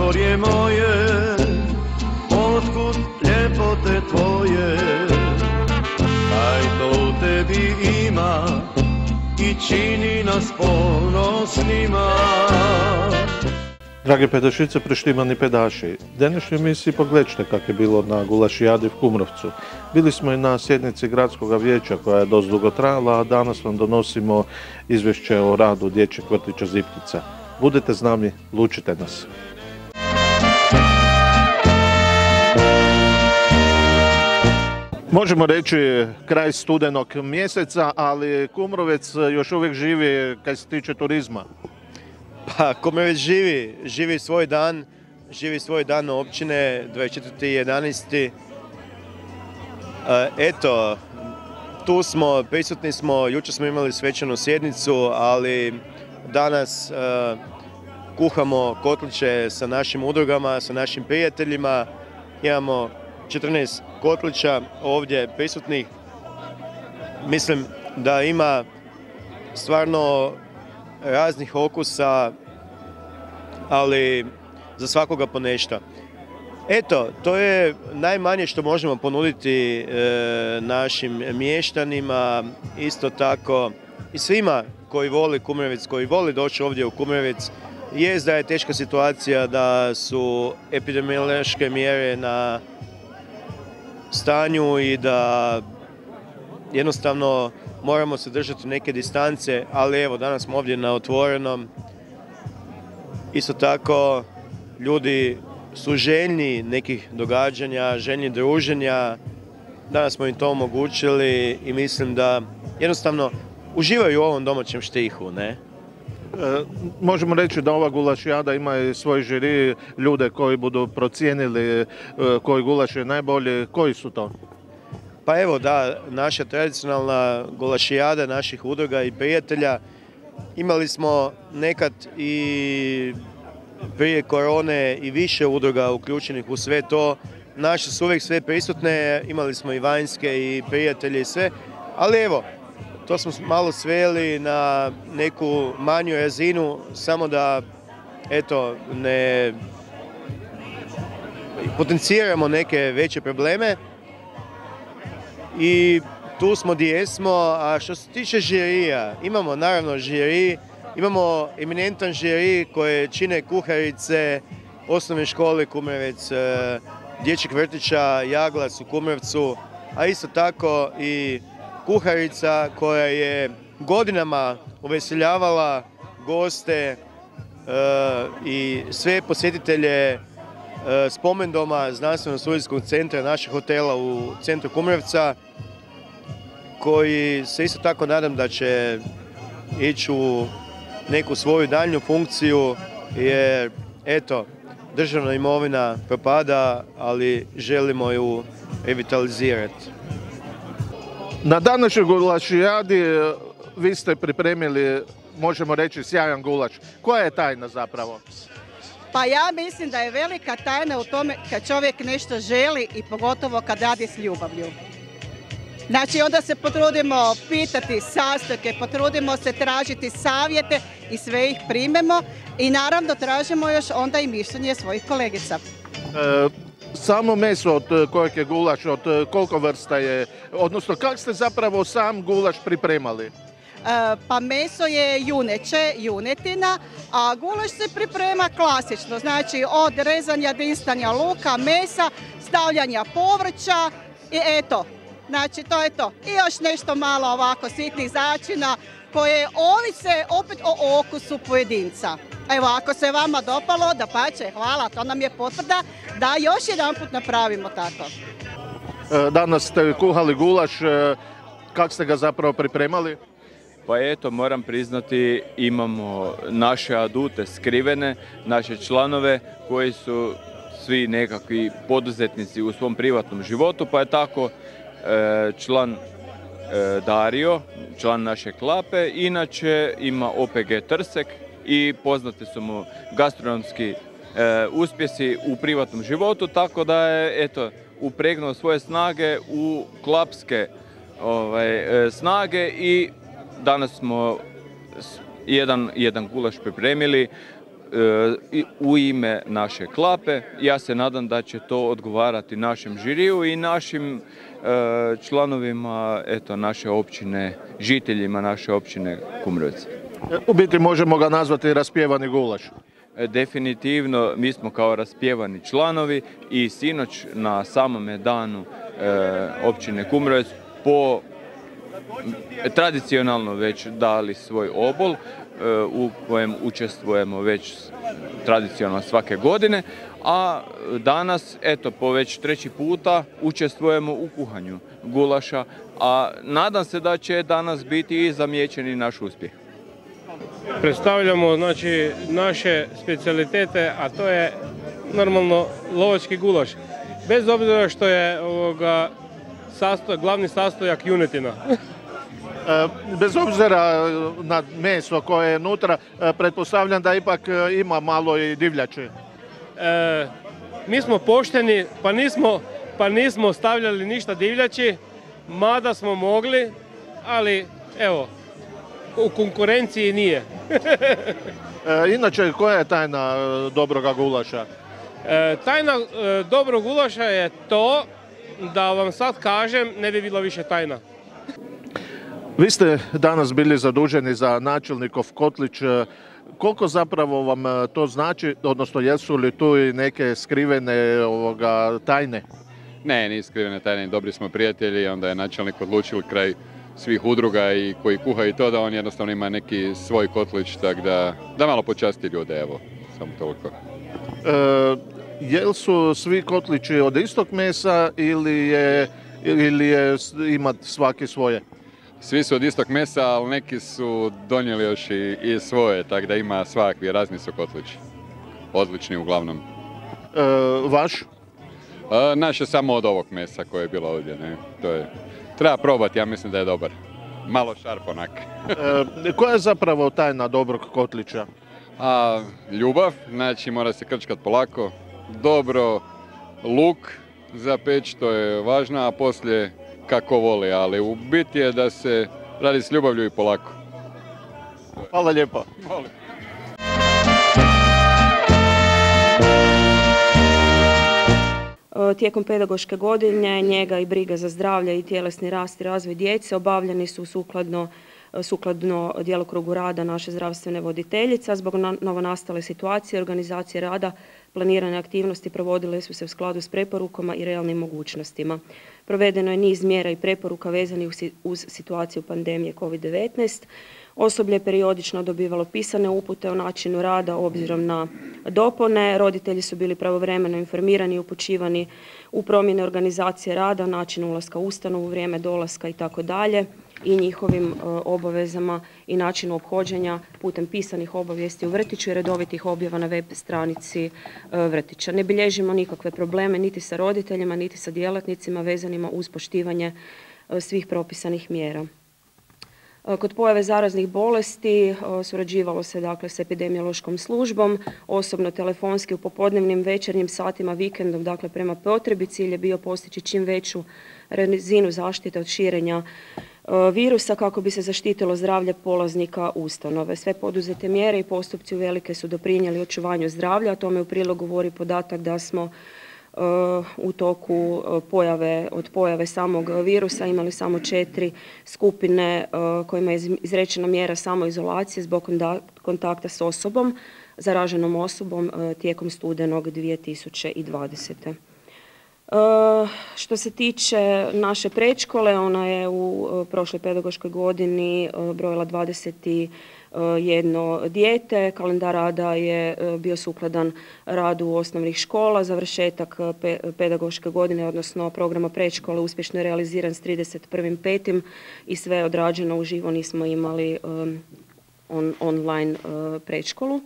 Zagorje moje, otkud ljepote tvoje, kaj to u tebi ima i čini nas ponosnima. Dragi pedašice, prištimani pedaši, današnju emisiji pogledajte kako je bilo na Gulašijadi v Kumrovcu. Bili smo i na sjednici gradskog vijeća koja je dosta dugo trajala, a danas vam donosimo izvješće o radu dječjeg vrtića Ziptica. Budite s nami, lučite nas. Možemo reći kraj studenog mjeseca, ali Kumrovec još uvijek živi kaj se tiče turizma. Pa Kumrovec živi, živi svoj dan, živi svoj dan općine 24.11. E, Eto, tu smo, prisutni smo, jučer smo imali svečanu sjednicu, ali danas e, kuhamo kotliće sa našim udrugama, sa našim prijateljima. Imamo 14 kotlića ovdje prisutnih. Mislim da ima stvarno raznih okusa, ali za svakoga po nešto. Eto, to je najmanje što možemo ponuditi e, našim mještanima, isto tako i svima koji voli Kumrovec, koji voli doći ovdje u Kumrovec. Jest da je teška situacija, da su epidemiološke mjere na stanju i da jednostavno moramo se držati neke distance, ali evo danas smo ovdje na otvorenom. Isto tako ljudi su željni nekih događanja, željni druženja. Danas smo im to omogućili i mislim da jednostavno uživaju u ovom domaćem štihu, ne? E, možemo reći da ova gulašijada ima i svoj žiri, ljude koji budu procijenili e, koji gulaš je najbolji. Koji su to? Pa evo da, naša tradicionalna gulašijada naših udruga i prijatelja. Imali smo nekad i prije korone i više udruga uključenih u sve to. Naše su uvijek sve prisutne, imali smo i vanjske i prijatelje i sve. Ali evo, to smo malo sveli na neku manju razinu, samo da eto, ne potenciramo neke veće probleme. I tu smo gdje jesmo, a što se tiče žirija, imamo naravno žiri, imamo eminentan žiri koje čine kuharice osnovne škole Kumrovec, e, dječjeg vrtića Jaglac u Kumrovcu, a isto tako i kuharica koja je godinama uveseljavala goste e, i sve posjetitelje e, spomendoma znanstveno-studijskog centra našeg hotela u centru Kumrovca koji se isto tako nadam da će ići u neku svoju daljnju funkciju jer eto državna imovina propada, ali želimo ju revitalizirati. Na današnjoj gulašijadi e, vi ste pripremili, možemo reći, sjajan gulaš. Koja je tajna zapravo? Pa ja mislim da je velika tajna u tome kad čovjek nešto želi i pogotovo kad radi s ljubavlju. Znači onda se potrudimo pitati sastojke, potrudimo se tražiti savjete i sve ih primemo i naravno tražimo još onda i mišljenje svojih kolegica. E, samo meso od e, kojeg je gulaš, od e, koliko vrsta je, odnosno kako ste zapravo sam gulaš pripremali? E, pa meso je juneće, junetina, a gulaš se priprema klasično, znači od rezanja, dinstanja luka, mesa, stavljanja povrća i eto, znači to je to. I još nešto malo ovako sitnih začina koje ovise opet o okusu pojedinca. Evo, ako se vama dopalo, da pače, hvala, to nam je potvrda da još jedan put napravimo tako. E, Danas ste kuhali gulaš, e, kako ste ga zapravo pripremali? Pa eto, moram priznati, imamo naše adute skrivene, naše članove koji su svi nekakvi poduzetnici u svom privatnom životu, pa je tako e, član Dario, član naše klape, inače ima OPG Trsek i poznati su mu gastronomski e, uspjesi u privatnom životu, tako da je eto, upregnuo svoje snage u klapske ovaj, e, snage i danas smo jedan, jedan gulaš pripremili. u ime naše klape. Ja se nadam da će to odgovarati našem žiriju i našim članovima eto, naše općine, žiteljima naše općine Kumrovec. U biti možemo ga nazvati raspjevani gulaš. E, definitivno mi smo kao raspjevani članovi i sinoć na samome danu e, općine Kumrovec po tradicionalno već dali svoj obol e, u kojem učestvujemo već tradicionalno svake godine, a danas, eto, po već treći puta učestvujemo u kuhanju gulaša, a nadam se da će danas biti i zamijećeni naš uspjeh predstavljamo znači, naše specialitete, a to je normalno lovački gulaš. Bez obzira što je ovoga, sastoj, glavni sastojak junetina. E, bez obzira na meso koje je unutra, e, pretpostavljam da ipak e, ima malo i divljači. mi smo pošteni, pa nismo, pa nismo stavljali ništa divljači, mada smo mogli, ali evo, u konkurenciji nije. E, inače, koja je tajna e, dobroga gulaša? E, tajna dobrog gulaša je to da vam sad kažem, ne bi bilo više tajna. Vi ste danas bili zaduženi za načelnikov Kotlić. Koliko zapravo vam to znači, odnosno jesu li tu i neke skrivene ovoga, tajne? Ne, nisu skrivene tajne, dobri smo prijatelji, onda je načelnik odlučio kraj svih udruga i koji kuha i to da on jednostavno ima neki svoj kotlić, tako da, da malo počasti ljude, evo, samo toliko. E, jel su svi kotlići od istog mesa ili je, ili je ima svaki svoje? Svi su od istog mesa, ali neki su donijeli još i, i svoje, tako da ima svakvi, razni su kotlići. Odlični uglavnom. E, vaš? E, naš je samo od ovog mesa koje je bilo ovdje, ne? To je Treba probati, ja mislim da je dobar. Malo šarp onak. e, koja je zapravo tajna dobrog kotlića? A, ljubav, znači mora se krčkat polako. Dobro, luk za peć, to je važno, a poslije kako voli, ali u biti je da se radi s ljubavlju i polako. Hvala lijepo. E, tijekom pedagoške godine njega i briga za zdravlje i tjelesni rast i razvoj djece obavljeni su sukladno e, sukladno djelokrugu rada naše zdravstvene voditeljice. Zbog novonastale situacije organizacije rada planirane aktivnosti provodile su se u skladu s preporukama i realnim mogućnostima. Provedeno je niz mjera i preporuka vezanih uz situaciju pandemije COVID-19. Osoblje je periodično dobivalo pisane upute o načinu rada obzirom na dopone. Roditelji su bili pravovremeno informirani i upućivani u promjene organizacije rada, način ulaska u ustanovu, vrijeme dolaska i i njihovim e, obavezama i načinu obhođenja putem pisanih obavijesti u vrtiću i redovitih objava na web stranici e, vrtića. Ne bilježimo nikakve probleme niti sa roditeljima, niti sa djelatnicima vezanima uz poštivanje e, svih propisanih mjera. Kod pojave zaraznih bolesti surađivalo se dakle s epidemiološkom službom, osobno telefonski u popodnevnim večernjim satima vikendom, dakle prema potrebi cilj je bio postići čim veću razinu zaštite od širenja virusa kako bi se zaštitilo zdravlje polaznika ustanove. Sve poduzete mjere i postupci uvelike su doprinijeli očuvanju zdravlja, a tome u prilog govori podatak da smo u toku e, pojave, od pojave samog virusa imali samo četiri skupine e, kojima je izrečena mjera samoizolacije zbog kontakta s osobom, zaraženom osobom e, tijekom studenog 2020. Što se tiče naše predškole, ona je u prošloj pedagoškoj godini brojila 20 jedno dijete. Kalendar rada je e, bio sukladan radu osnovnih škola. Završetak e, pedagoške godine, odnosno programa predškole uspješno je realiziran s 31.5. i sve je odrađeno uživo, nismo imali online e, predškolu.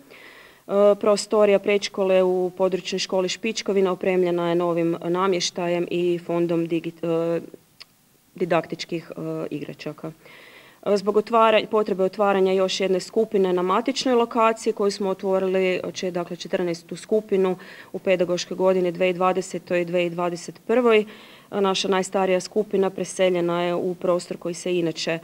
Prostorija predškole u područnoj školi Špičkovina opremljena je novim namještajem i fondom didaktičkih igračaka. Zbog potrebe otvaranja još jedne skupine na matičnoj lokaciji koju smo otvorili, dakle 14. skupinu u pedagoškoj godini 2020. i 2021. Naša najstarija skupina preseljena je u prostor koji se inače e,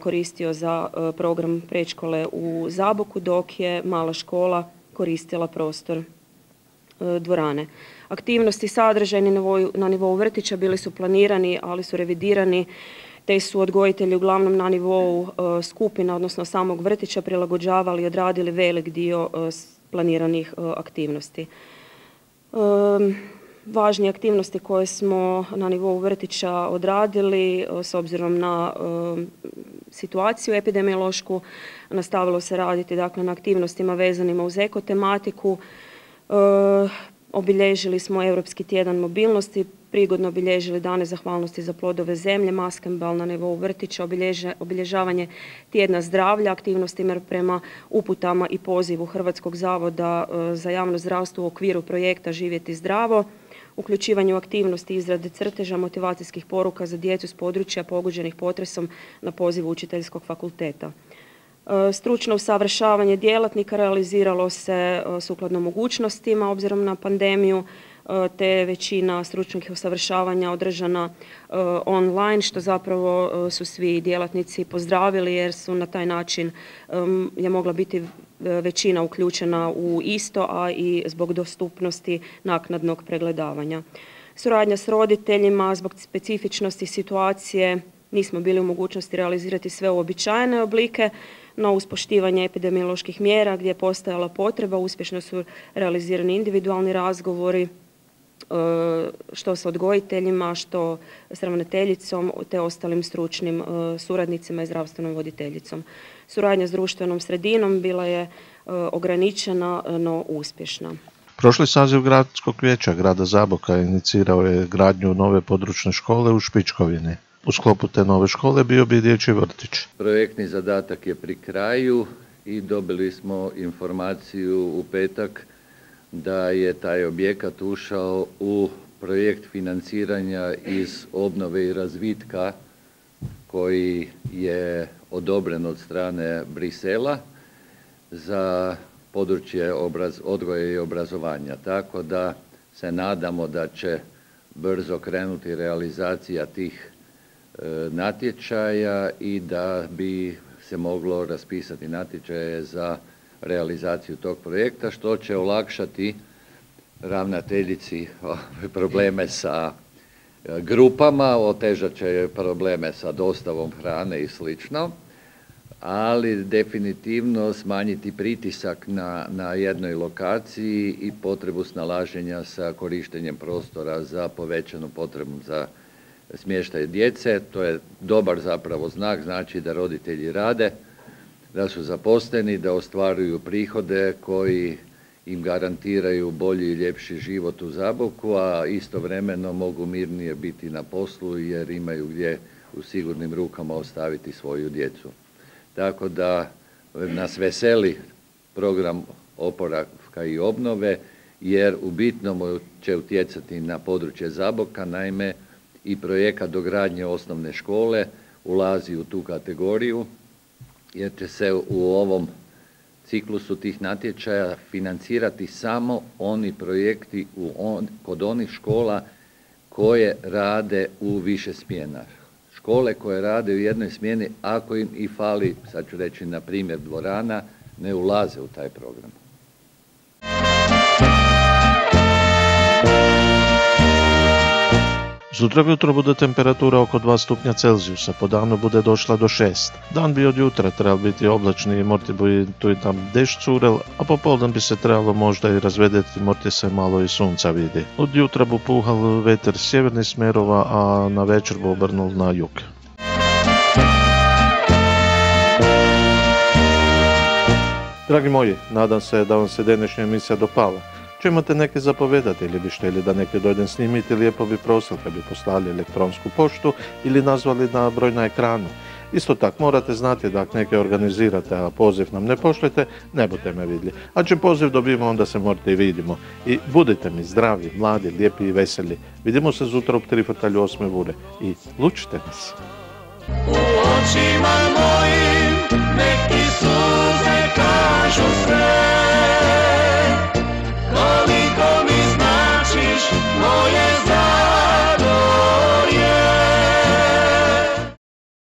koristio za e, program predškole u Zaboku, dok je mala škola koristila prostor e, dvorane. Aktivnosti sadržajni na nivou vrtića bili su planirani, ali su revidirani te su odgojitelji uglavnom na nivou skupina, odnosno samog vrtića prilagođavali i odradili velik dio planiranih aktivnosti. Važnije aktivnosti koje smo na nivou vrtića odradili s obzirom na situaciju epidemiološku, nastavilo se raditi dakle, na aktivnostima vezanima uz ekotematiku, Obilježili smo Europski tjedan mobilnosti, prigodno obilježili dane zahvalnosti za plodove zemlje, maskembal na nivou vrtića, obilježavanje tjedna zdravlja, aktivnosti prema uputama i pozivu Hrvatskog zavoda e, za javno zdravstvo u okviru projekta Živjeti zdravo, uključivanje u aktivnosti izrade crteža motivacijskih poruka za djecu s područja pogođenih potresom na pozivu učiteljskog fakulteta. E, stručno usavršavanje djelatnika realiziralo se e, sukladno mogućnostima obzirom na pandemiju te većina stručnih usavršavanja održana online što zapravo su svi djelatnici pozdravili jer su na taj način je mogla biti većina uključena u isto, a i zbog dostupnosti naknadnog pregledavanja. Suradnja s roditeljima zbog specifičnosti situacije nismo bili u mogućnosti realizirati sve uobičajene oblike, no uz poštivanje epidemioloških mjera gdje je postojala potreba uspješno su realizirani individualni razgovori e, što sa odgojiteljima, što s ravnateljicom te ostalim stručnim e, suradnicima i zdravstvenom voditeljicom. Suradnja s društvenom sredinom bila je e, ograničena no uspješna. Prošli saziv gradskog vijeća grada Zaboka inicirao je gradnju nove područne škole u Špičkovini. U sklopu te nove škole bio bi dječji vrtić. Projektni zadatak je pri kraju i dobili smo informaciju u petak da je taj objekat ušao u projekt financiranja iz obnove i razvitka koji je odobren od strane Brisela za područje odgoja i obrazovanja. Tako da se nadamo da će brzo krenuti realizacija tih E, natječaja i da bi se moglo raspisati natječaje za realizaciju tog projekta što će olakšati ravnateljici probleme sa e, grupama, otežat će probleme sa dostavom hrane i slično, ali definitivno smanjiti pritisak na, na jednoj lokaciji i potrebu snalaženja sa korištenjem prostora za povećanu potrebu za smještaj djece, to je dobar zapravo znak, znači da roditelji rade, da su zaposleni, da ostvaruju prihode koji im garantiraju bolji i ljepši život u Zaboku, a istovremeno mogu mirnije biti na poslu jer imaju gdje u sigurnim rukama ostaviti svoju djecu. Tako da nas veseli program oporavka i obnove jer u bitnom će utjecati na područje Zaboka, naime i projekat dogradnje osnovne škole ulazi u tu kategoriju jer će se u ovom ciklusu tih natječaja financirati samo oni projekti kod onih škola koje rade u više smjena. Škole koje rade u jednoj smjeni, ako im i fali, sad ću reći na primjer dvorana, ne ulaze u taj program. Sutra jutro bude temperatura oko 2 stupnja Celzijusa, po danu bude došla do 6. Dan bi od jutra trebal biti oblačni i morti bi tu i tam dešć curel, a popoldan bi se trebalo možda i razvedeti, morti se malo i sunca vidi. Od jutra bu puhal veter sjevernih smjerova, a na večer bu obrnul na jug. Dragi moji, nadam se da vam se današnja emisija dopala čemu te neki zapovedati ili bi šteli da neki dojdem snimiti, lijepo bi prosil kad bi poslali elektronsku poštu ili nazvali na broj na ekranu. Isto tako morate znati da ako neke organizirate, a poziv nam ne pošljete, ne budete me vidjeli. A čim poziv dobijemo, onda se morate i vidimo. I budite mi zdravi, mladi, lijepi i veseli. Vidimo se zutra u 3 fotalju 8 vure i lučite nas. U očima mojim neki suze kažu sve.